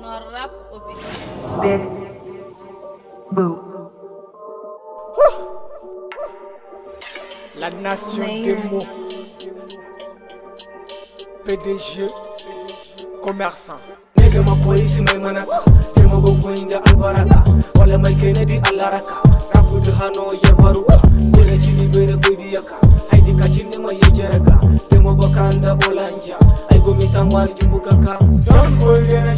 Non rap officiel. Big Boo. La nation des mots. PDG, commerçant. Nigga ma polisi mai manaka Demo go koinga albaraka Wala mai kennedy alaraka Rapu da hano yar baruka Gure chini bere koidi yaka mwalijumbuka kama Young boy na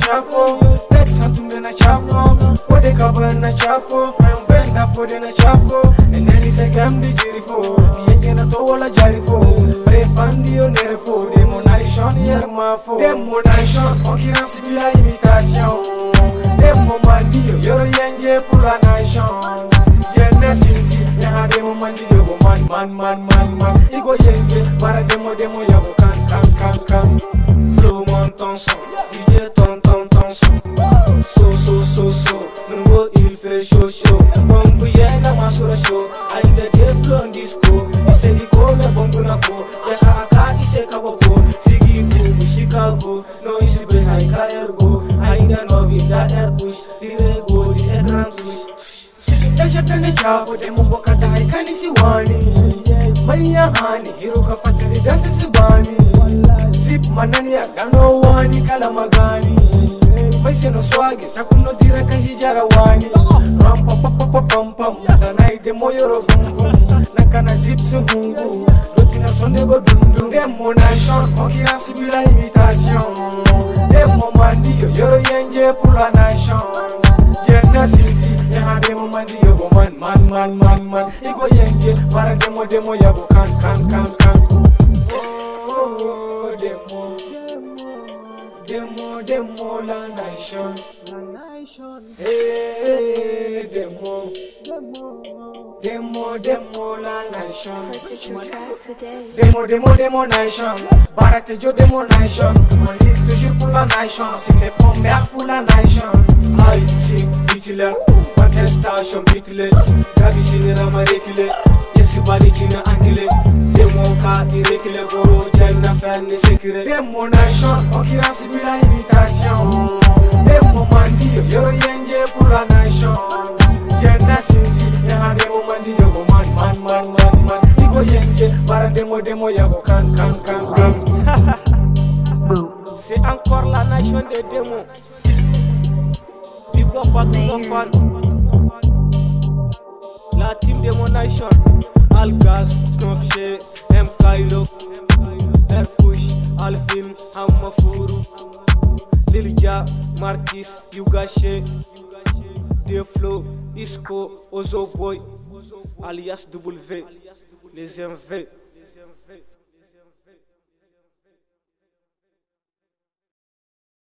Man man man man man yenge Bara demo demo yavo Kan kan kan kan Son DJ ton ton ton son So so so so. Nungo il fait chaud chaud. Bongo yena masura show Aida de flow disco. Ise iko me bongo na ko Jaka aka ise kaboko Sigi fugu Chicago. No isi be hai ka ergo Aida no vinda erkush Dire go di ekran tush Dasha tane chafo de mungo kata si wani Maya hani hiro ka fatari dasi si bani kanani akano wani kala magani maiseno swage sakuno dira ka hijara wani ram pam pam pam pam pam kanai de moyoro vum vum nakana zips hungu dotina sonego dum dum dem monation okina sibila imitation. Dem momandio yoro yenje pour la nation jenna city yahade momandio go man man man man man. Igo yenje para demo demo yabo kan kan kan kan. Demo demo la nation. Hey demo Demo demo la nation. Eh, Purchase your track today. Demo, demo, Demon Nation. Barate jo Demon Nation. On lit toujours pour la nation. C'est les pommes pour la nation. Aïe, si, bitile Contestation, bitile Gabi sinira ma rekile Yesi badi jina ankile Demo ka Demo Demon Nation. Demo man, man, man, man, man. Bara demo, demo kan, kan, kan, kan. C'est encore la nation des démons Big up à tous nos fans La team għal-gas, snof xe, em kajlu. Erkux għal-film, għamma furu. Lilja, Markis, Jugaxe Deflo, Isko, Ozoboj Alias W, Lezen V.